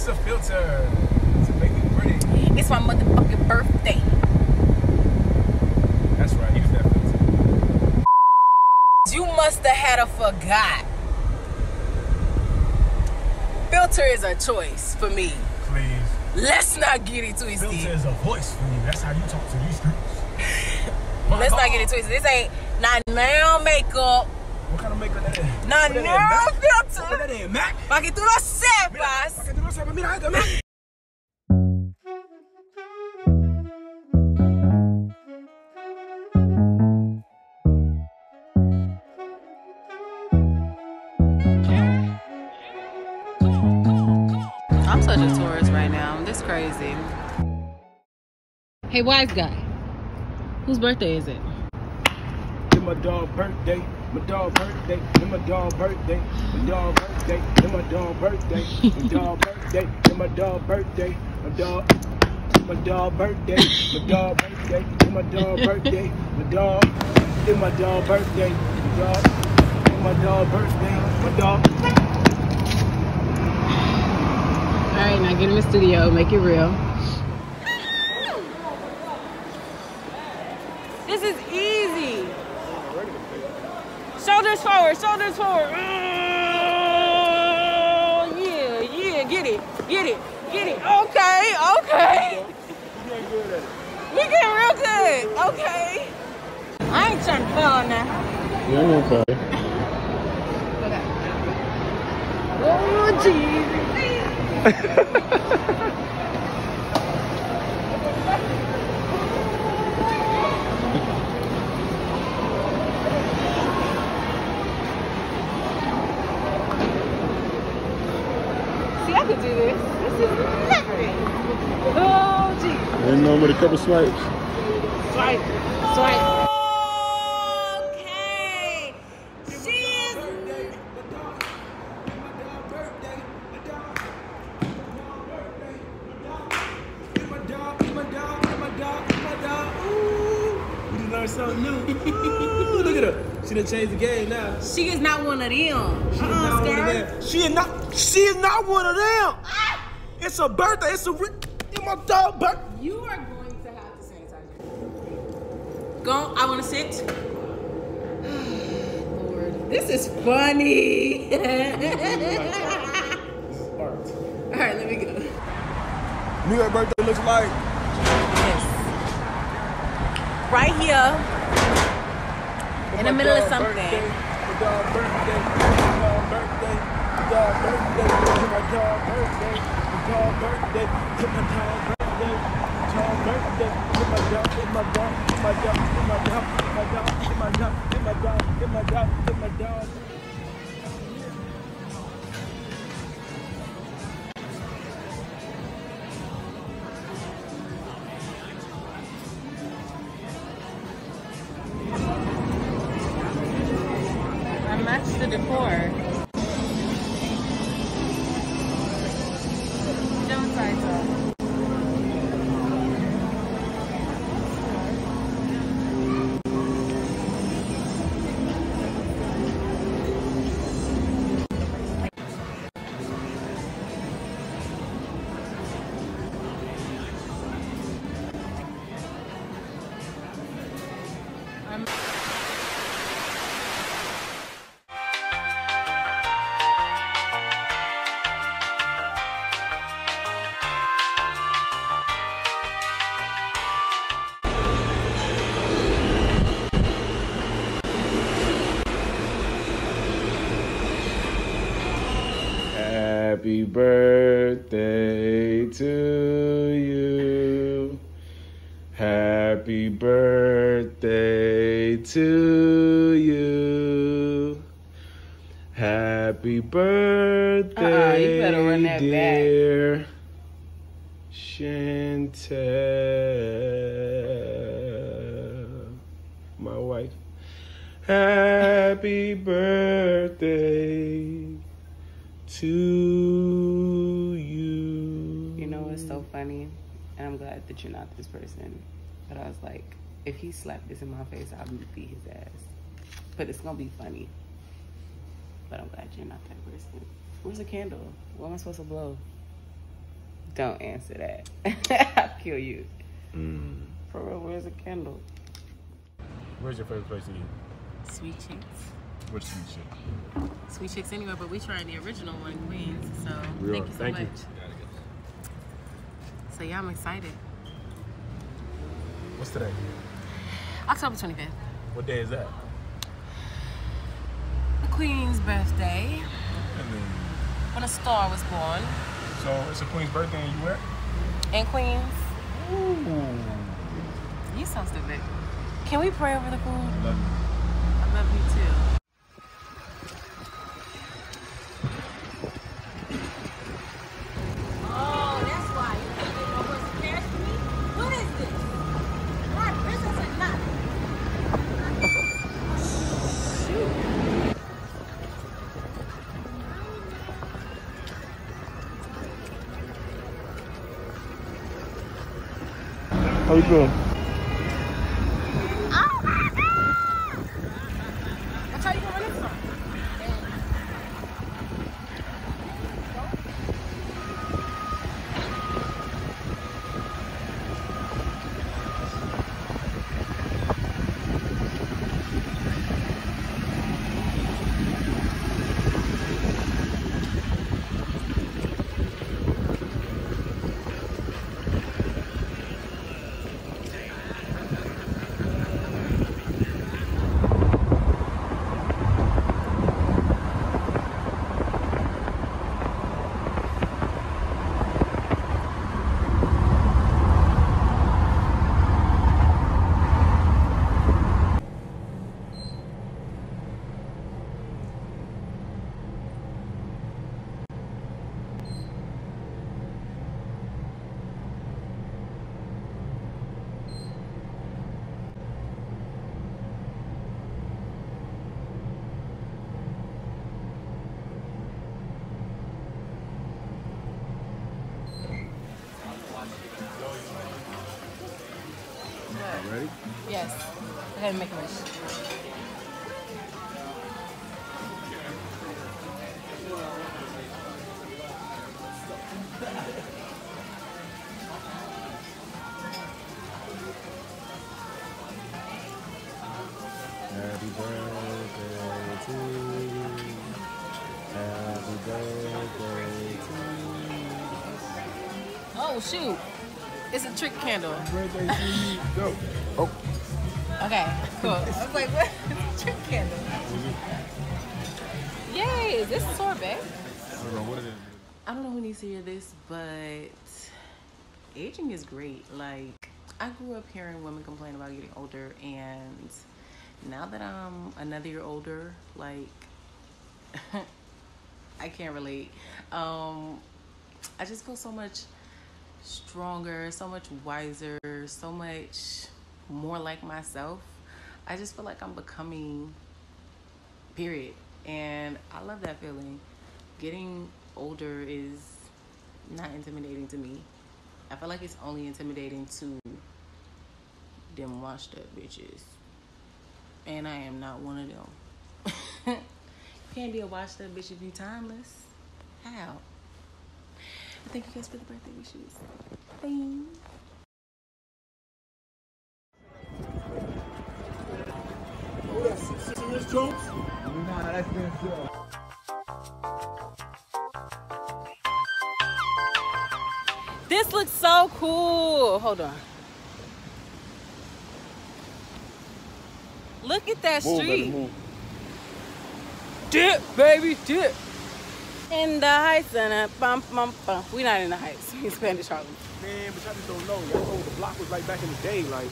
It's a filter to make it pretty. It's my motherfucking birthday. That's right. Use that filter. You must have had a forgot. Filter is a choice for me. Please. Let's not get it twisted. Filter is a voice for you. That's how you talk to these streets. Let's not get it twisted. This ain't not now makeup. What kind of makeup that is? Not What that is, now Mac? What filter. that is, Mac? Pa que tú lo sepas. Para que tú lo sepas, mira esto, Mac. I'm such a tourist right now. This crazy. Hey, wise guy. Whose birthday is it? It's my dog birthday. My dog birthday. It's my dog birthday. My dog birthday. It's my dog birthday. My dog birthday. It's my dog birthday. My dog. My dog birthday. My dog birthday. It's my dog birthday. My dog. It's my dog birthday. My dog. It's my dog birthday. My dog. All right, now get in the studio. Make it real. This is easy. Shoulders forward, shoulders forward. Oh, yeah, yeah, get it, get it, get it. Okay, okay. We get real good. Okay. I ain't trying to fall now. Yeah, okay. Oh, Jesus. See, I could do this. This is nothing. Oh, geez. Ain't no with a couple swipes. Swipe, swipe. Okay. She is. Something new. Ooh, look at her. She done changed the game now. She is not one of them. She is Uh-uh, not one of them. She is not. She is not one of them. It's a birthday. It's a. re- It's my dog birthday. You are going to have to sanitize. Go. I want to sit. Lord, this is funny. This is art. All right, let me go. New York birthday looks like. Yes. Right here. In the middle of something. Birthday. Birthday. Birthday get my job, get my job, get my job, get my job, get my job, get my job. Happy birthday to you. Happy uh-uh, birthday, Uh-uh, that back. dear Chantel, my wife. Happy birthday to you. You know what's so funny? And I'm glad that you're not this person. But I was like, if he slapped this in my face, I would beat his ass. But it's gonna be funny. But I'm glad you're not that person. Where's the candle? What am I supposed to blow? Don't answer that. I'll kill you. Mm. For real, where's the candle? Where's your favorite place to eat? Sweet chicks. Which sweet shit? Sweet chicks anywhere, but we tried the original one in Queens. So We thank are. you so Thank you. much. So yeah, I'm excited. What's today? October 25th. What day is that? The Queen's birthday. When a star was born. So it's a queen's birthday and you where? In Queens. Ooh. You sound stupid. Can we pray over the food? How you doing? Oh my god! That's how you gonna run it from? Ready? Yes. Go ahead and make a wish. Happy birthday to you. Happy birthday to you. Oh shoot. It's a trick candle. you. Birthday to you. Go. Oh. Okay, cool. I was like, what? Trick candle. Yay, is this sorbet? I don't know what it is. I don't know who needs to hear this, but aging is great. Like, I grew up hearing women complain about getting older, and now that I'm another year older, like, I can't relate. Um, I just feel so much stronger, so much wiser, so much more like myself. I just feel like I'm becoming, period. And I love that feeling. Getting older is not intimidating to me. I feel like it's only intimidating to them washed up bitches. And I am not one of them. can't be a washed up bitch if you're timeless. How? I thank you guys for the birthday wishes. Bye. This looks so cool. Hold on. Look at that street. Dip, baby, dip. In the heights and a bum bum bum. We not in the heights. We in Spanish Harlem. Man, but y'all just don't know. Y'all know the block was like back in the day. Like,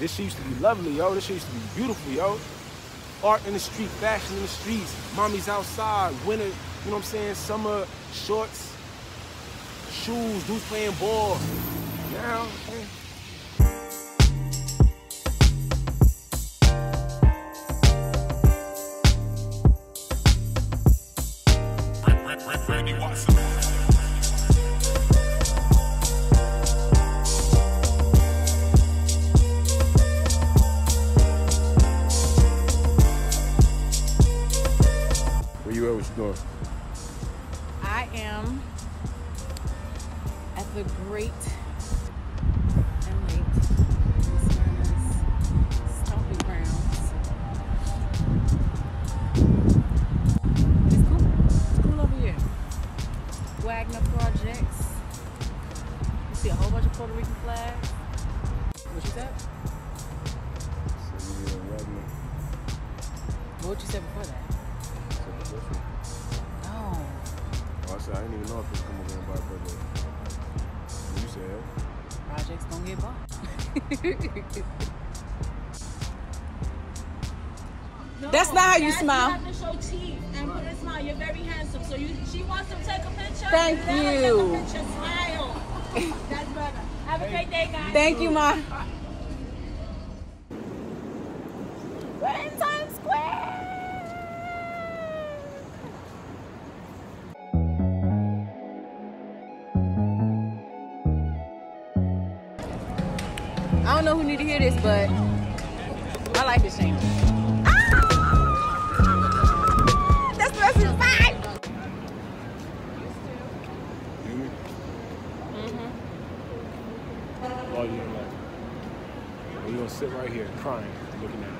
this shit used to be lovely, yo. This shit used to be beautiful, yo. Art in the street, fashion in the streets, mommy's outside, winter, you know what I'm saying? Summer shorts, shoes, dudes playing ball. Now, Wagner Projects. You see a whole bunch of Puerto Rican flags. What you said? So a Wagner. What you said before that? Oh. Oh, I said I didn't even know if it's coming over by birthday. You said. Projects gonna get bought. That's not how you smile. You have to show teeth and put a smile. You're very handsome. So you, she wants to take a picture. Thank Let you. Take a picture. Smile. That's better. Have a great day, guys. Thank you, Ma. I don't know who need to hear this, but my life is changing. Ah! Mm-hmm. Gonna sit right here crying, looking at it.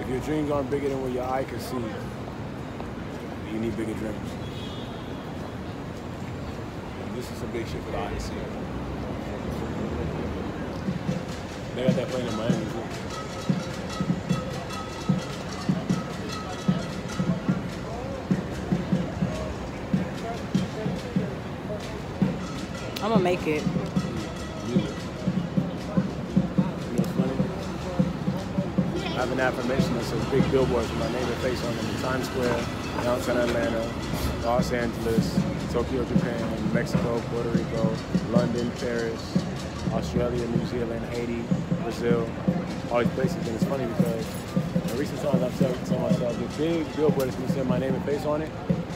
If your dreams aren't bigger than what your eye can see, you need bigger dreams. This is some big shit for the to. They got that playing in Miami too. I'm gonna make it. An affirmation that says big billboards with my name and face on them in Times Square, downtown Atlanta, Los Angeles, Tokyo, Japan, Mexico, Puerto Rico, London, Paris, Australia, New Zealand, Haiti, Brazil, all these places. And it's funny because in recent times I've said to myself, the big billboard that's going to say my name and face on it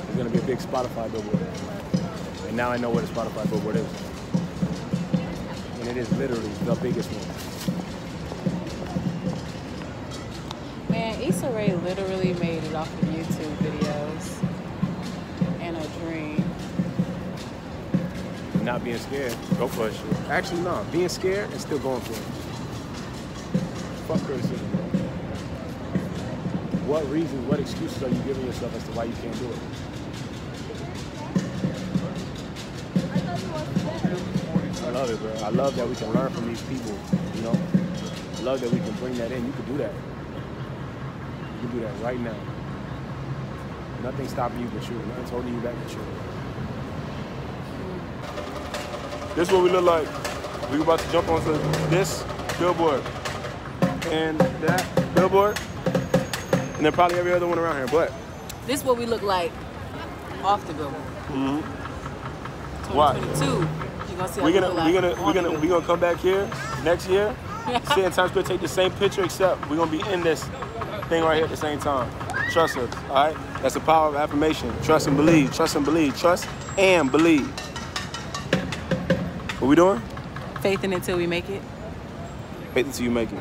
is going to be a big Spotify billboard. And now I know what a Spotify billboard is. And it is literally the biggest one. Issa Rae literally made it off of YouTube videos and a dream. not being scared, go for it. Shit. Actually, no, being scared and still going for it. Fuck criticism. What reasons, what excuses are you giving yourself as to why you can't do it? I love it, bro. I love that we can learn from these people, you know? I love that we can bring that in. You can do that. You can do that right now. Nothing's stopping you but you. Nothing's holding you back but you. This is what we look like. We about to jump onto this billboard and that billboard, and then probably every other one around here. But This is what we look like off the billboard. Mm-hmm. Why? 2022. You gonna see we're gonna look we're like gonna on we're gonna we're gonna come back here next year, sit in Times Square, take the same picture, except we're gonna be in this thing right here at the same time. Trust us, all right? That's the power of affirmation. Trust and believe. Trust and believe. Trust and believe. What we doing? Faith in it till we make it. Faith until you make it.